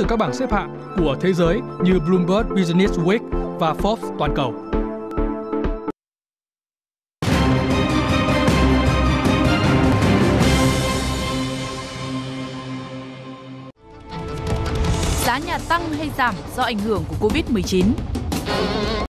từ các bảng xếp hạng của thế giới như Bloomberg Business Week và Forbes toàn cầu. Giá nhà tăng hay giảm do ảnh hưởng của Covid-19?